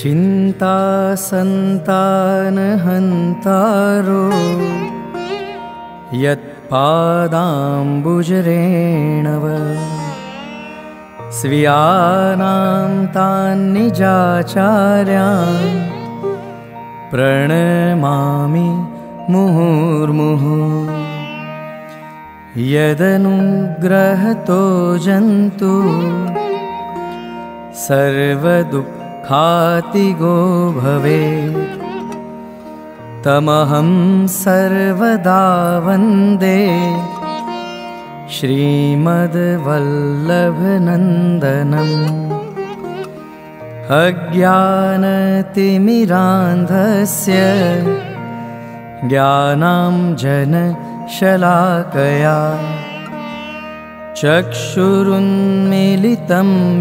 चिन्तासन्तानहन्तारो यत्पादाम्बुजरेणव स्वीयानां तान्निजाचार्यान् प्रणमामि मुहुर्मुहु यदनुग्रहतो जन्तु सर्वदुःखातिगो भवे तमहं सर्वदा वन्दे। श्रीमद्वल्लभनन्दनम् अज्ञानतिमिरान्धस्य ज्ञानां जनशलाकया। चक्षुरुन्मिलितं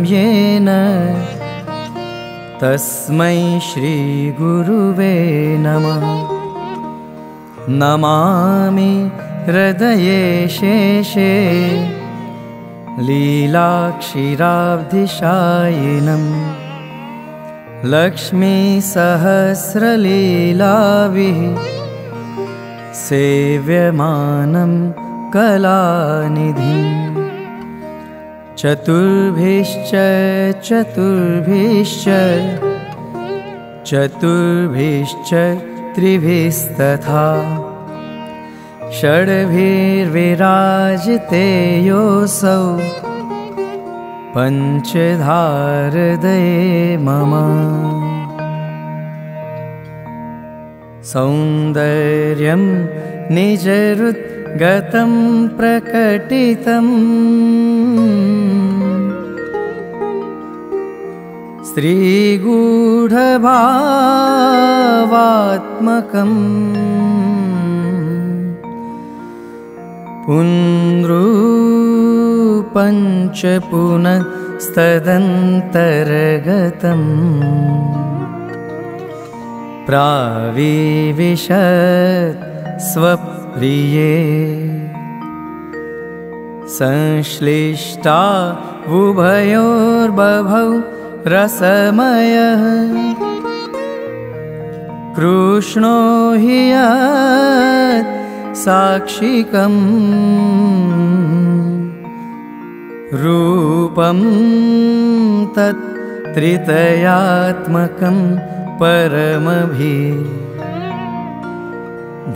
येन तस्मै श्रीगुरुवे नमः। नमामि हृदये शेषे। लीलाक्षिराब्धिशायिनं लक्ष्मीसहस्रलीलाभिः। सेव्यमानं कलानिधिं चतुर्भिश्च चतुर्भिश्च चतुर्भिश्च त्रिभिस्तथा। षड्भिर्विराजते योऽसौ पञ्चधारदये मम। सौन्दर्यं निजरुद्गतं प्रकटितम् स्त्रीगूढभावात्मकम् पुनरूपञ्च पुनस्तदन्तर्गतम् प्राविविशत् स्वप्रिये संश्लिष्टा उभयोर्बभौ रसमयः। कृष्णो हि यत् साक्षिकम्। रूपं तत् त्रितयात्मकं परमभि।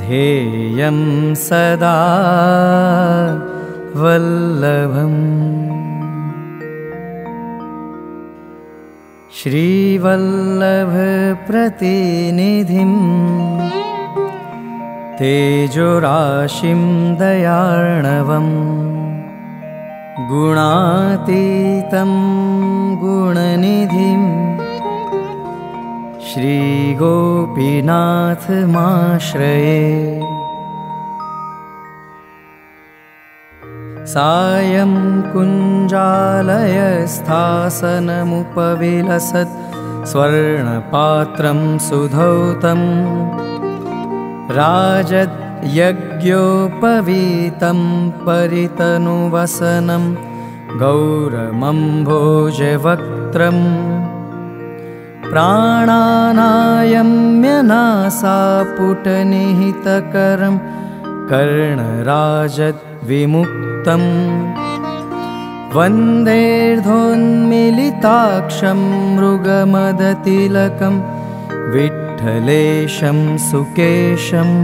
ध्येयं सदा वल्लभम् श्रीवल्लभप्रतिनिधिम् तेजोराशिं दयार्णवम् गुणातीतं गुणनिधिं श्रीगोपीनाथमाश्रये सायं कुञ्जालयस्थासनमुपविलसत् स्वर्णपात्रं सुधौतं राजद्यज्ञोपवीतं परितनुवसनं गौरमम्भोजवक्त्रम् प्राणानायम्यनासापुटनिहितकरं कर्णराजद्विमुक्तम् वन्देर्धोन्मिलिताक्षं मृगमदतिलकं विठ्ठलेशं सुकेशम्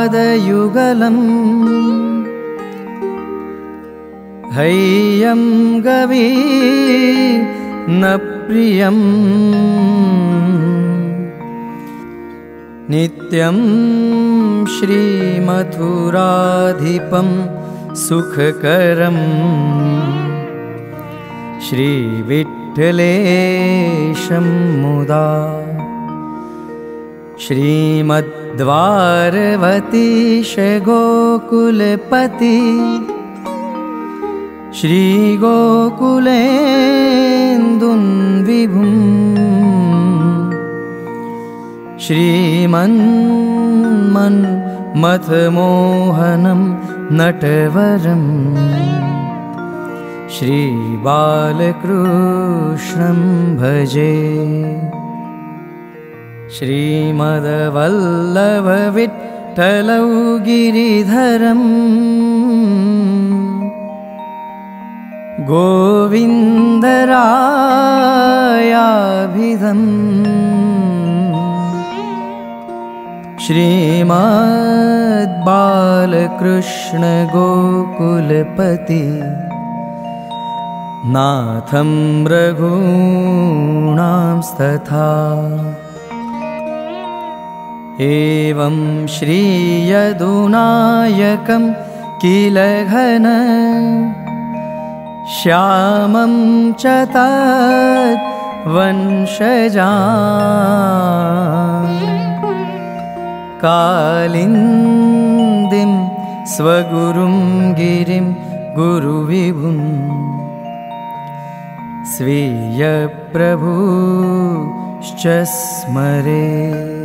श्रीगोवर्धननाथपादयुगलम् हैयं गवी न प्रियम् नित्यं श्रीमथुराधिपं सुखकरम् श्रीविठ्ठलेशं मुदा श्रीमद्वारवतीश गोकुलपति श्रीगोकुलेन्दुन्विभुम् श्रीमन्मन् मथमोहनं नटवरम् श्रीबालकृष्णं भजे श्रीमदवल्लभविठ्ठलौ गिरिधरम् गोविन्दरायाभिधम्। श्रीमद्बालकृष्णगोकुलपति नाथं रघूणांस्तथा। एवं श्रीयदुनायकं किल घन श्यामं च वंशजा कालिन्दिं स्वगुरुं गिरिं गुरुविभुम् स्वीयप्रभुश्च स्मरे